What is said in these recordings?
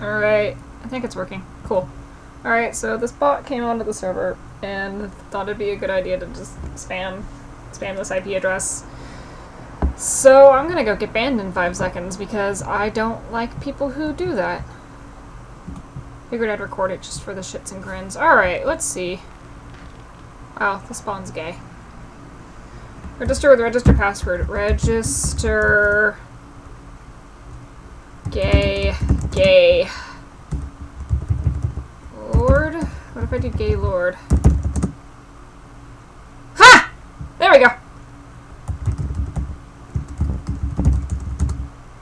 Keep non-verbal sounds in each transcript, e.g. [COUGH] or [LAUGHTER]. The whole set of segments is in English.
Alright, I think it's working. Cool. Alright, so this bot came onto the server and thought it'd be a good idea to just spam spam this IP address. So I'm gonna go get banned in five seconds because I don't like people who do that. Figured I'd record it just for the shits and grins. Alright, let's see. Wow, the spawn's gay. Register with register password. Register. Gay. Gay. Lord? What if I do gay lord? Ha! There we go!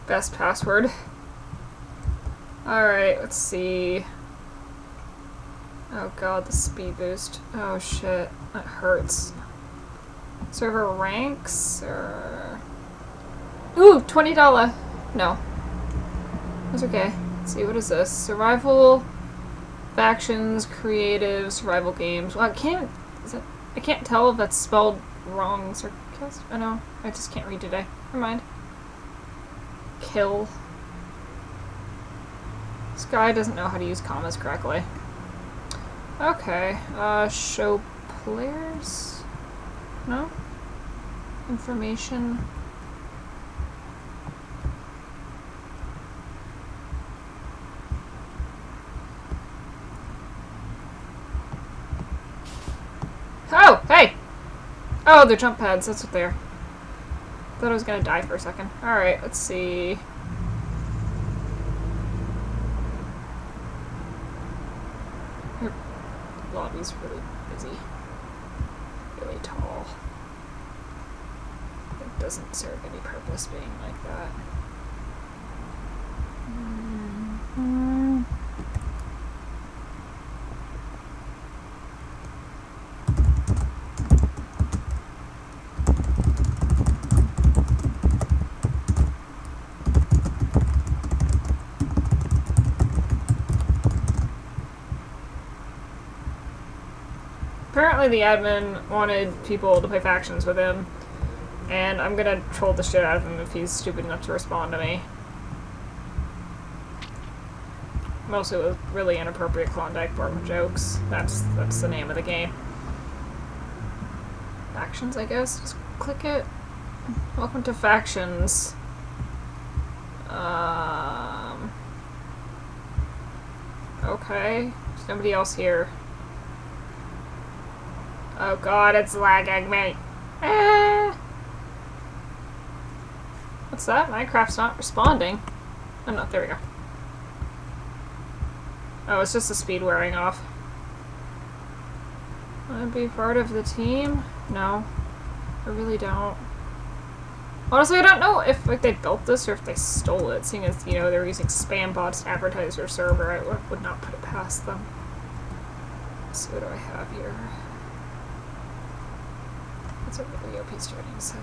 Best password. Alright, let's see. Oh god, the speed boost. Oh shit, that hurts. Server ranks, or... Ooh, $20! No. That's okay. Let's see, what is this? Survival, factions, creative, survival games. Well, I can't... That, I can't tell if that's spelled wrong. Sarcastic? I know. I just can't read today. Never mind. Kill. This guy doesn't know how to use commas correctly. Okay. Uh, show players? No? Information. Oh, hey! Oh, they're jump pads, that's what they're. Thought I was gonna die for a second. Alright, let's see. Your lobby's really busy. Really tall. It doesn't serve any purpose being like that. Mm-hmm. Apparently the admin wanted people to play factions with him, and I'm gonna troll the shit out of him if he's stupid enough to respond to me. Mostly with really inappropriate Klondike Bar jokes. That's that's the name of the game. Factions, I guess. Just click it. Welcome to factions. Um. Okay. There's nobody else here. Oh god, it's lagging me. Ah. What's that? Minecraft's not responding. Oh no, there we go. Oh, it's just the speed wearing off. Want to be part of the team? No. I really don't. Honestly, I don't know if like they built this or if they stole it, seeing as, you know, they're using spam bots to advertise their server. I would not put it past them. Let's what do I have here. That's a really OP starting set.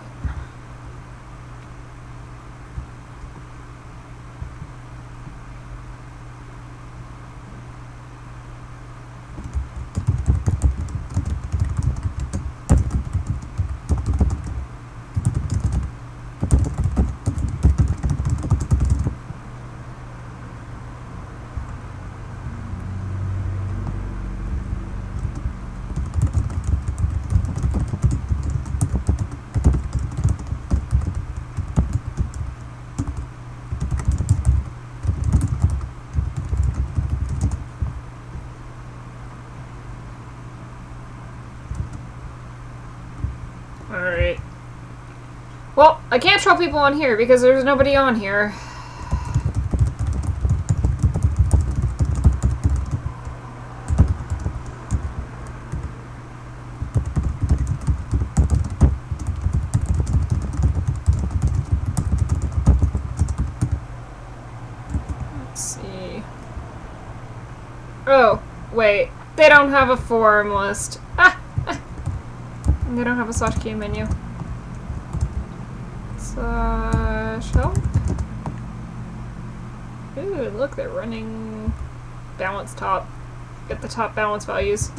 Alright. Well, I can't troll people on here because there's nobody on here. Let's see. Oh, wait. They don't have a forum list. Ah! They don't have a slash key menu. Slash help. Ooh, look, they're running balance top. Get the top balance values.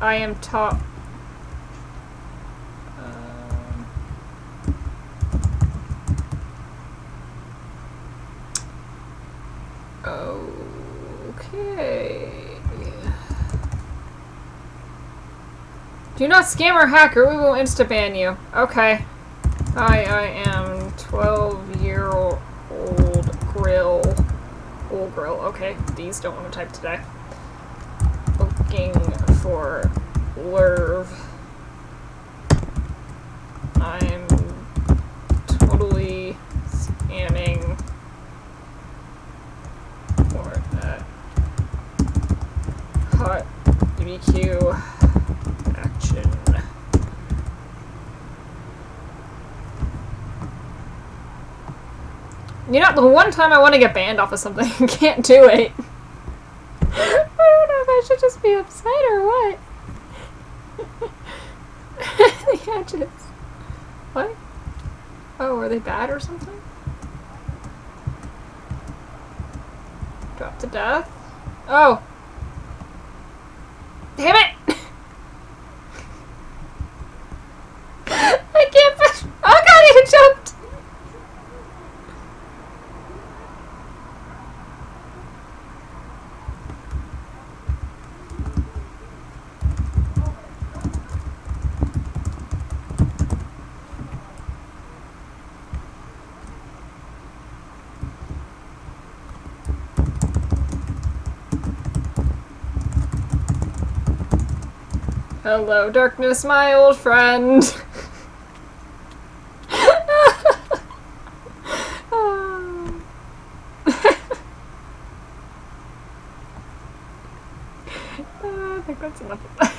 I am top. Um. Okay. Do not scam or hack or we will insta-ban you. Okay. Hi, I am 12 year old grill. Old grill. Okay, these don't want to type today. Looking for Lerv. I'm totally scamming for that hot BBQ You know, the one time I want to get banned off of something, [LAUGHS] can't do it. [LAUGHS] I don't know if I should just be upset or what. [LAUGHS] the edges. What? Oh, are they bad or something? Drop to death? Oh. Damn it! I can't push. Oh god, he jumped! Hello, darkness, my old friend. Oh. [LAUGHS] Uh, [LAUGHS] I think that's enough.